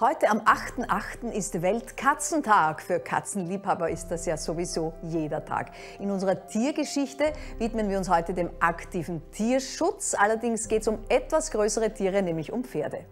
Heute am 8.8. ist Weltkatzentag. Für Katzenliebhaber ist das ja sowieso jeder Tag. In unserer Tiergeschichte widmen wir uns heute dem aktiven Tierschutz. Allerdings geht es um etwas größere Tiere, nämlich um Pferde.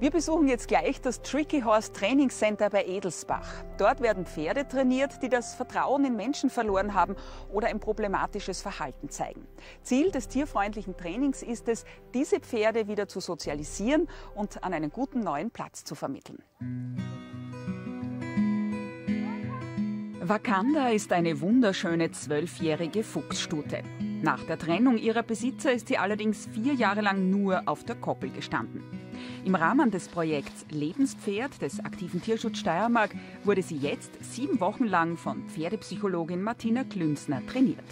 Wir besuchen jetzt gleich das Tricky Horse Training Center bei Edelsbach. Dort werden Pferde trainiert, die das Vertrauen in Menschen verloren haben oder ein problematisches Verhalten zeigen. Ziel des tierfreundlichen Trainings ist es, diese Pferde wieder zu sozialisieren und an einen guten neuen Platz zu vermitteln. Wakanda ist eine wunderschöne zwölfjährige Fuchsstute. Nach der Trennung ihrer Besitzer ist sie allerdings vier Jahre lang nur auf der Koppel gestanden. Im Rahmen des Projekts Lebenspferd des aktiven Tierschutz Steiermark wurde sie jetzt sieben Wochen lang von Pferdepsychologin Martina Klünzner trainiert.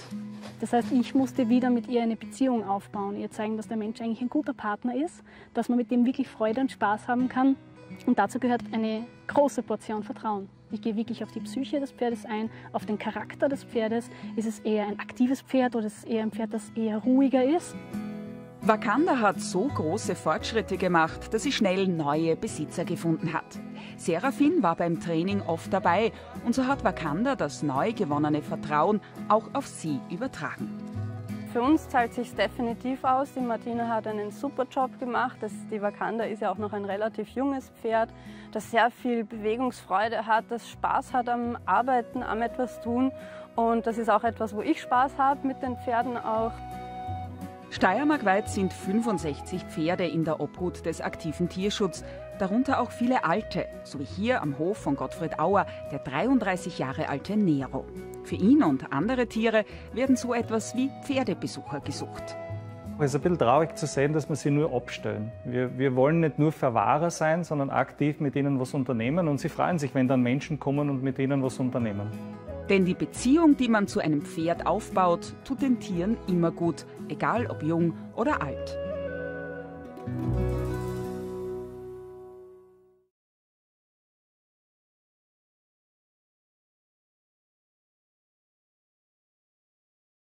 Das heißt, ich musste wieder mit ihr eine Beziehung aufbauen, ihr zeigen, dass der Mensch eigentlich ein guter Partner ist, dass man mit dem wirklich Freude und Spaß haben kann. Und dazu gehört eine große Portion Vertrauen. Ich gehe wirklich auf die Psyche des Pferdes ein, auf den Charakter des Pferdes. Ist es eher ein aktives Pferd oder ist es eher ein Pferd, das eher ruhiger ist? Wakanda hat so große Fortschritte gemacht, dass sie schnell neue Besitzer gefunden hat. Seraphin war beim Training oft dabei und so hat Wakanda das neu gewonnene Vertrauen auch auf sie übertragen. Für uns zahlt sich definitiv aus. Die Martina hat einen super Job gemacht. Das, die Wakanda ist ja auch noch ein relativ junges Pferd, das sehr viel Bewegungsfreude hat, das Spaß hat am Arbeiten, am etwas tun. Und das ist auch etwas, wo ich Spaß habe mit den Pferden auch. Steiermarkweit sind 65 Pferde in der Obhut des aktiven Tierschutz, darunter auch viele alte, so wie hier am Hof von Gottfried Auer, der 33 Jahre alte Nero. Für ihn und andere Tiere werden so etwas wie Pferdebesucher gesucht. Es ist ein bisschen traurig zu sehen, dass wir sie nur abstellen. Wir, wir wollen nicht nur Verwahrer sein, sondern aktiv mit ihnen was unternehmen und sie freuen sich, wenn dann Menschen kommen und mit ihnen was unternehmen. Denn die Beziehung, die man zu einem Pferd aufbaut, tut den Tieren immer gut, egal ob jung oder alt.